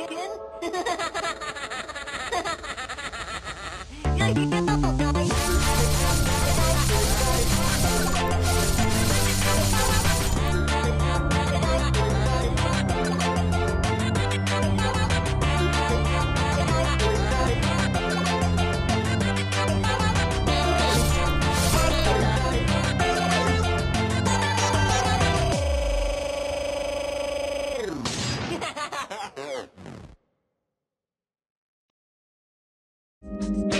Pumpkin? Three,